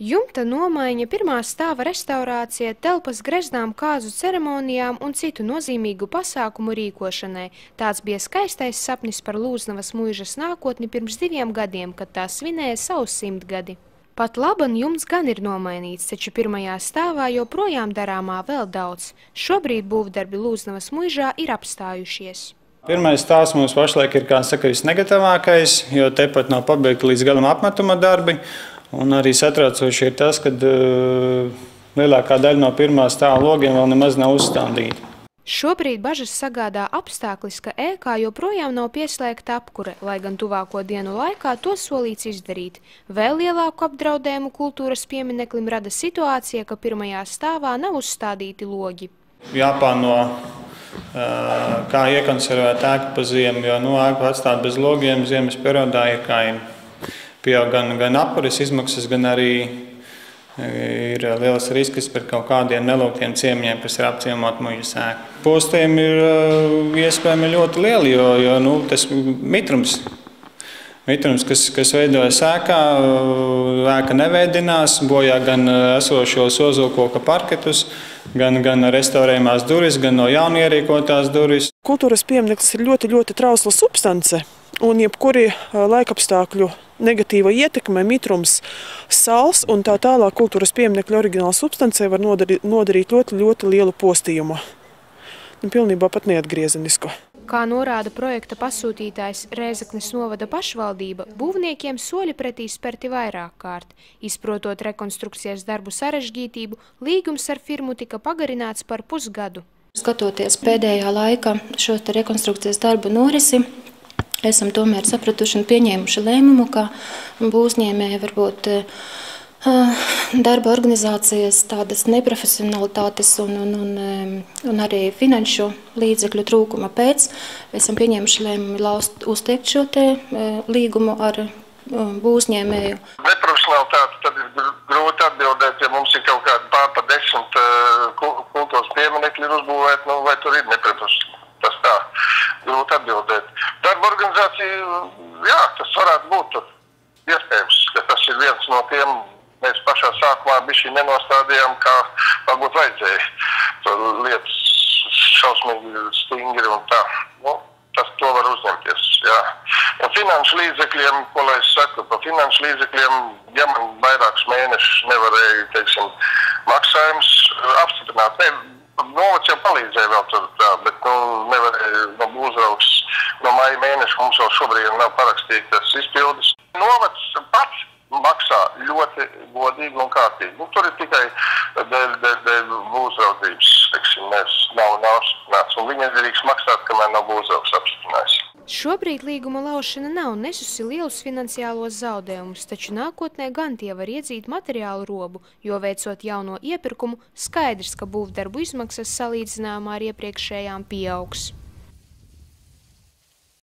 Jumta nomaiņa, pirmā stāva restaurācija, telpas greznām kāzu ceremonijām un citu nozīmīgu pasākumu rīkošanai. Tāds bija skaistais sapnis par Lūznavas mūžas nākotni pirms diviem gadiem, kad tā svinēja savu simtgadi. Pat laban jumts gan ir nomainīts, taču pirmajā stāvā joprojām darāmā vēl daudz. Šobrīd būvdarbi Lūznavas mūžā ir apstājušies. Pirmais stāsts mums pašlaik ir, kā saka, visnegatavākais, jo tepat nav pabeigta līdz galam apmetuma darbi. Un arī satraucoši ir tas, ka uh, lielākā daļa no pirmā stāva logiem vēl nemaz nav uzstādīta. Šobrīd bažas sagādā apstākļis, ka ēkā joprojām nav pieslēgta apkure, lai gan tuvāko dienu laikā to solīts izdarīt. Vēl lielāku apdraudējumu kultūras piemineklim rada situācija, ka pirmajā stāvā nav uzstādīti logi. Jāpāno, kā iekonservēt ēku pa ziemu, jo nu, ēku atstāt bez logiem ziemas periodā ir kaini pieaug gan, gan apuris izmaksas, gan arī e, ir liels risks par kaut kādiem nelūgtiem ciemiņiem, kas ir apciemot muļu sēku. Postējumi ir e, iespējami ļoti lieli, jo, jo nu, tas mitrums, mitrums kas, kas veidojas ēkā, ēka neveidinās, bojā gan esošos ozolkoka parketus, gan, gan restaurējumās durvis, gan no jaunierīkotās durvis. Kultūras piemineklis ir ļoti, ļoti trausla substance, un jebkuri laikapstākļu negatīva ietekme, mitrums, sāls un tā tālāk kultūras pieminekļa oriģināla substancē var nodarīt, nodarīt ļoti, ļoti lielu postījumu. Nu, pilnībā pat neatgriezenisku. Kā norāda projekta pasūtītājs Rēzaknes novada pašvaldība, būvniekiem soļi pretī sperti vairāk kārt. Izprotot rekonstrukcijas darbu sarežģītību, līgums ar firmu tika pagarināts par pusgadu. Skatoties pēdējā laika šo rekonstrukcijas darbu norisi, esam tomēr sapratuši un pieņēmuši lēmumu, ka būvniecēji varbūt eh, darba organizācijas tādas neprofesionalitātes un, un, un, un arī finanšu līdzekļu trūkuma pēc esam pieņēmuši lēmumu uzteikt šo te eh, līgumu ar eh, būvniecēju. Neprofesionalitāte tad ir grūti atbildēt, ja mums ir kaut kādi pār pa desmit kultūras pieminekļi uzbūvēti, nu, vai tur ir neprofesionāli. Tas tā grūti atbildēt organizācija, jā, tas varētu būt iespējams, ka tas ir viens no tiem. Mēs pašā sākumā bijām nenostādījām, kā varbūt vajadzēja. Tur lietas šausmīgi stingri un tā. Nu, tas to var uzņemties. Jā. Un finanšu līdzekļiem, ko lai es saku, par finanšu līdzekļiem, ja man vairākus mēnešus nevarēja, teiksim, maksājums apstiprināt. Ne, Novads jau palīdzēja vēl tur, tā, bet nu, nevarēja no būzraugs no maija mēneša mums jau šobrīd nav parakstītas izpildes. Novads pats maksā ļoti godīgi un kārtīgi. Nu, tur ir tikai dēļ, dēļ, dēļ būvzraudzības, teiksim, mēs nav, nav apstiprināts. Un viņi nedrīkst maksāt, kamēr nav būvzraugs apstiprinājis. Šobrīd līguma laušana nav nesusi lielus finansiālos zaudējumus, taču nākotnē gan tie var iedzīt materiālu robu, jo veicot jauno iepirkumu, skaidrs, ka būvdarbu izmaksas salīdzinājumā ar iepriekšējām pieaugs.